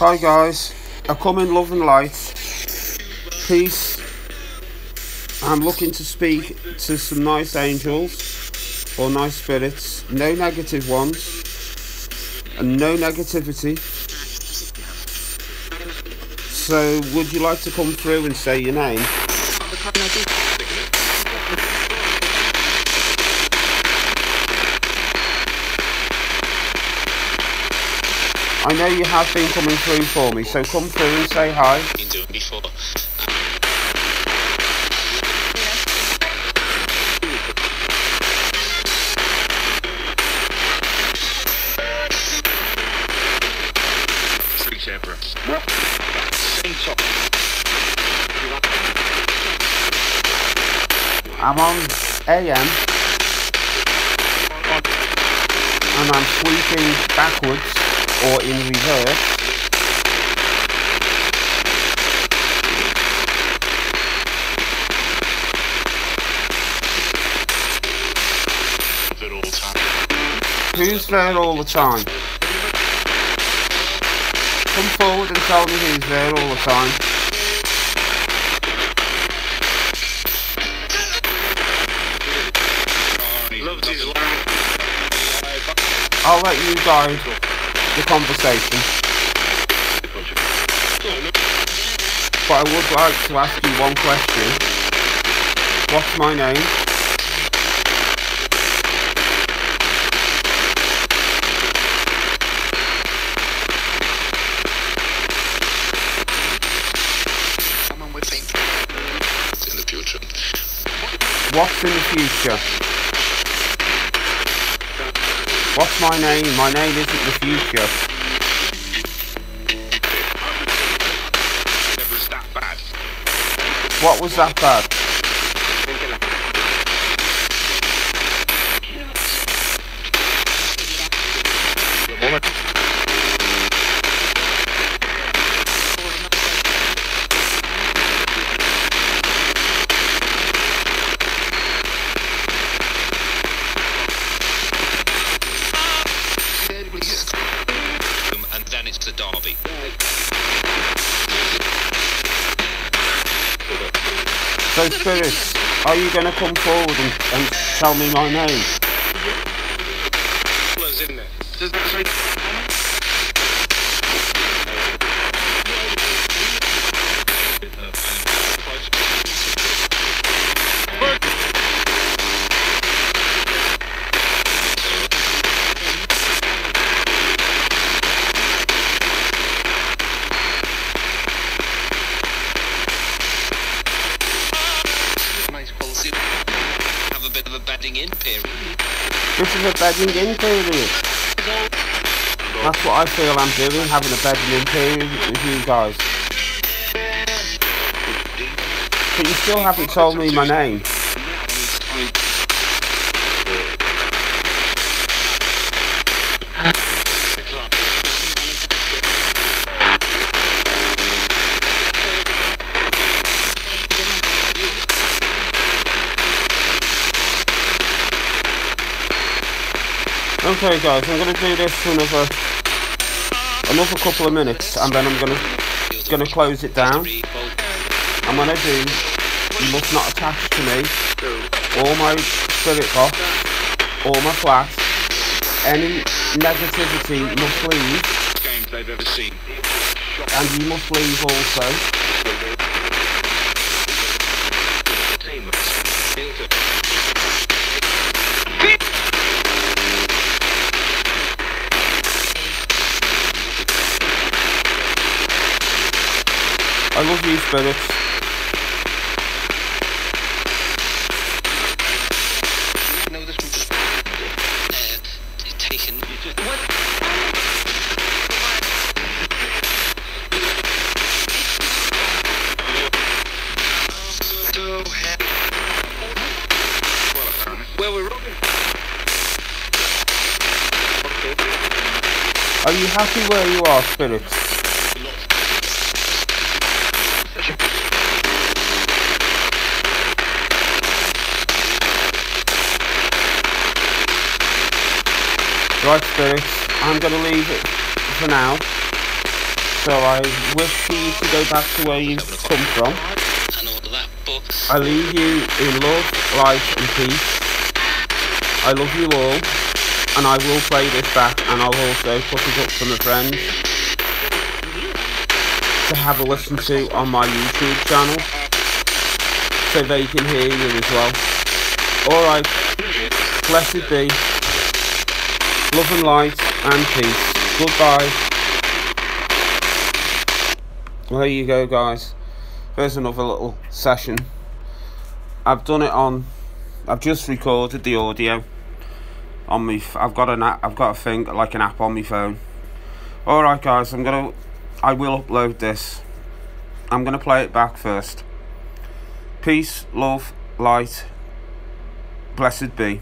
Hi guys, I come in love and light, peace. I'm looking to speak to some nice angels or nice spirits, no negative ones, and no negativity. So, would you like to come through and say your name? I know you have been coming through for me, so come through and say hi. Been doing before. I'm on AM and I'm sweeping backwards or in reverse. Who's there all the time? Come forward and tell me who's there all the time. Loves his life. I'll let you guide the conversation. But I would like to ask you one question. What's my name? Someone would think. In the future. What's in the future? What's my name? My name isn't the future. Never was that bad. What was that bad? So spirits, are you going to come forward and, and tell me my name? A in period. This is a bedding in period. That's what I feel I'm doing, having a bedding in period with you guys. But you still haven't told me my name. Okay guys, I'm gonna do this for another another couple of minutes and then I'm gonna gonna close it down. And when I do, you must not attach to me or my spirit box or my flat. Any negativity must leave and you must leave also. I love you spirits. Are you happy where you are, spirits? Right, spirits, I'm going to leave it for now. So I wish for you to go back to where you've come from. I leave you in love, light and peace. I love you all. And I will play this back and I'll also put it up for my friends to have a listen to on my YouTube channel. So they can hear you as well. Alright. Blessed be. Love and light and peace. Goodbye. Well, there you go, guys. There's another little session. I've done it on. I've just recorded the audio on me. I've got an app. I've got a thing like an app on my phone. All right, guys. I'm gonna. I will upload this. I'm gonna play it back first. Peace, love, light. Blessed be.